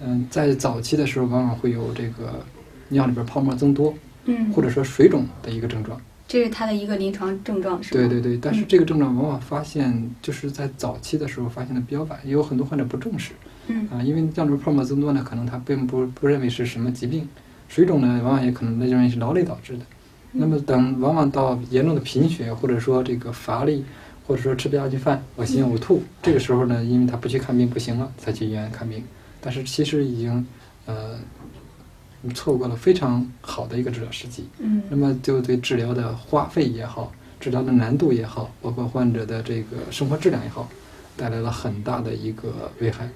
嗯，在早期的时候，往往会有这个尿里边泡沫增多，嗯，或者说水肿的一个症状。这是他的一个临床症状，是吧？对对对，但是嗯这个症状往往发现就是在早期的时候发现的比较晚，也有很多患者不重视嗯啊，因为尿里边泡沫增多呢，可能他并不不认为是什么疾病，水肿呢，往往也可能认为是劳累导致的。那么等往往到严重的贫血，或者说这个乏力，或者说吃不下去饭、恶心呕吐，这个时候呢，因为他不去看病不行了，才去医院看病。但是其实已经呃错过了非常好的一个治疗时机。嗯那么就对治疗的花费也好，治疗的难度也好，包括患者的这个生活质量也好，带来了很大的一个危害。